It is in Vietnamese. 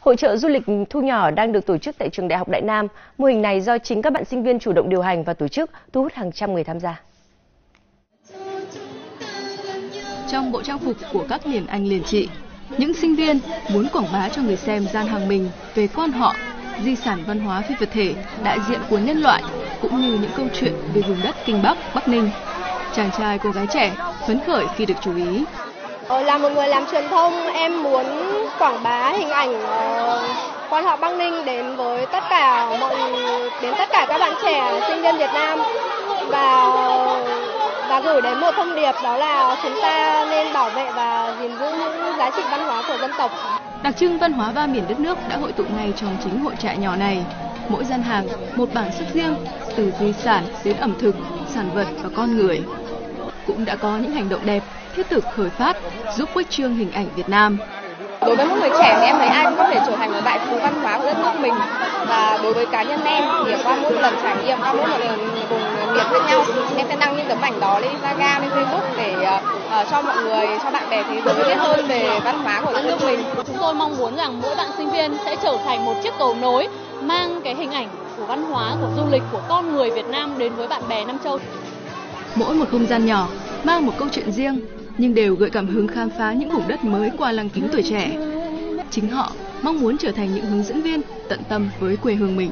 Hội trợ du lịch thu nhỏ đang được tổ chức tại trường Đại học Đại Nam. Mô hình này do chính các bạn sinh viên chủ động điều hành và tổ chức, thu hút hàng trăm người tham gia. Trong bộ trang phục của các liền anh liền chị, những sinh viên muốn quảng bá cho người xem gian hàng mình về quan họ, di sản văn hóa phi vật thể, đại diện của nhân loại, cũng như những câu chuyện về vùng đất Kinh Bắc, Bắc Ninh. Chàng trai cô gái trẻ phấn khởi khi được chú ý. Ờ, là một người làm truyền thông, em muốn quảng bá hình ảnh ờ, quan họ Bắc Ninh đến với tất cả mọi đến tất cả các bạn trẻ sinh viên Việt Nam và và gửi đến một thông điệp đó là chúng ta nên bảo vệ và gìn giữ những giá trị văn hóa của dân tộc. Đặc trưng văn hóa ba miền đất nước đã hội tụ ngay trong chính hội trại nhỏ này. Mỗi gian hàng một bản sắc riêng, từ di sản đến ẩm thực, sản vật và con người. Cũng đã có những hành động đẹp, thiết thực khởi phát, giúp khuếch trương hình ảnh Việt Nam. Đối với một người trẻ thì em thấy ai cũng có thể trở thành một đại sứ văn hóa của đất nước mình và đối với cá nhân em thì qua mỗi lần trải nghiệm, qua mỗi một lần vùng miền khác nhau em sẽ đăng những tấm ảnh đó lên Instagram, lên Facebook để uh, cho mọi người, cho bạn bè thế giới biết hơn về văn hóa của đất nước mình. Chúng tôi mong muốn rằng mỗi bạn sinh viên sẽ trở thành một chiếc cầu nối mang cái hình ảnh của văn hóa, của du lịch, của con người Việt Nam đến với bạn bè Nam Châu. Mỗi một không gian nhỏ mang một câu chuyện riêng nhưng đều gợi cảm hứng khám phá những vùng đất mới qua lăng kính tuổi trẻ. Chính họ mong muốn trở thành những hướng dẫn viên tận tâm với quê hương mình.